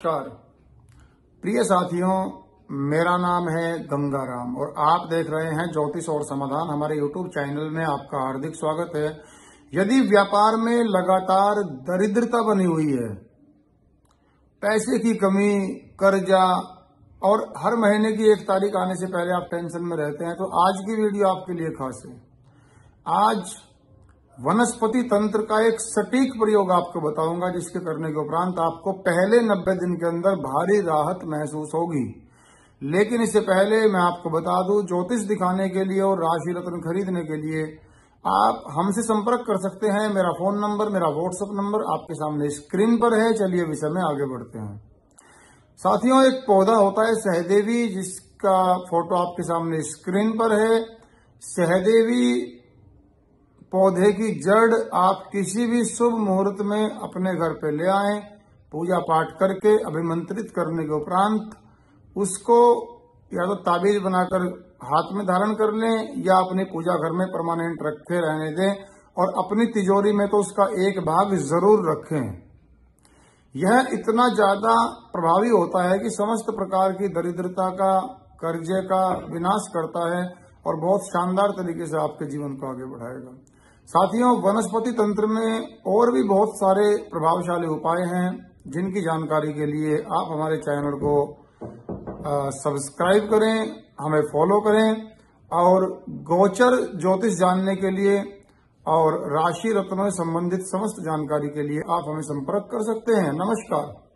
नमस्कार। प्रिय साथियों, मेरा नाम है गंगाराम और आप देख रहे हैं ज्योतिष और समाधान हमारे यूट्यूब चैनल में आपका हार्दिक स्वागत है। यदि व्यापार में लगातार दरिद्रता बनी हुई है, पैसे की कमी, कर्जा और हर महीने की एक तारीख आने से पहले आप टेंशन में रहते हैं तो आज की वीडियो आपके लिए खास है। आज वनस्पति तंत्र का एक सटीक प्रयोग आपको बताऊँगा, जिसके करने के उपरांत आपको पहले 90 दिन के अंदर भारी राहत महसूस होगी। लेकिन इससे पहले मैं आपको बता दूँ, ज्योतिष दिखाने के लिए और राशि रत्न खरीदने के लिए आप हमसे संपर्क कर सकते हैं। मेरा फ़ोन नंबर, मेरा व्हाट्सएप नंबर आपके सामने स्क्रीन पर है। चलिए विषय में आगे बढ़ते हैं। साथियों, एक पौधा होता है सहदेवी, जिसका फ़ोटो आपके सामने स्क्रीन पर है। सहदेवी पौधे की जड़ आप किसी भी शुभ मुहूर्त में अपने घर पे ले आए, पूजा पाठ करके अभिमंत्रित करने के उपरांत उसको या तो ताबीज बनाकर हाथ में धारण कर लें या अपने पूजा घर में परमानेंट रखे रहने दें और अपनी तिजोरी में तो उसका एक भाग ज़रूर रखें। यह इतना ज़्यादा प्रभावी होता है कि समस्त प्रकार की दरिद्रता का, कर्जे का विनाश करता है और बहुत शानदार तरीके से आपके जीवन को आगे बढ़ाएगा। साथियों, वनस्पति तंत्र में और भी बहुत सारे प्रभावशाली उपाय हैं, जिनकी जानकारी के लिए आप हमारे चैनल को सब्सक्राइब करें, हमें फॉलो करें, और गोचर ज्योतिष जानने के लिए और राशि रत्नों से संबंधित समस्त जानकारी के लिए आप हमें संपर्क कर सकते हैं। नमस्कार।